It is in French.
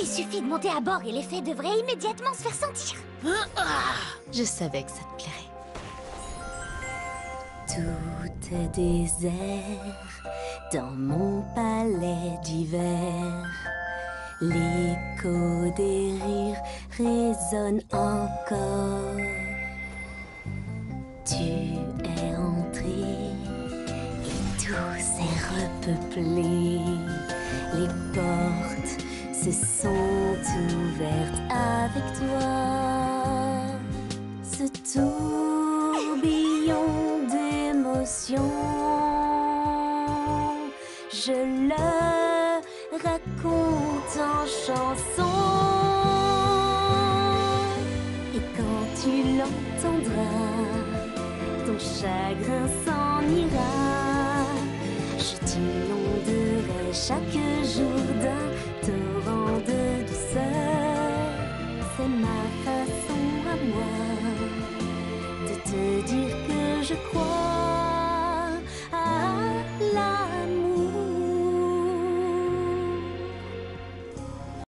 Il suffit de monter à bord et l'effet devrait immédiatement se faire sentir. Je savais que ça te plairait. Tout est désert dans mon palais d'hiver. L'écho des rires résonne encore. Tu es entré et tout s'est repeuplé. Se sont ouvertes avec toi. Ce tourbillon d'émotions, je le raconte en chanson. Et quand tu l'entendras, ton chagrin s'en ira. Je t'inonderai chaque jour 是火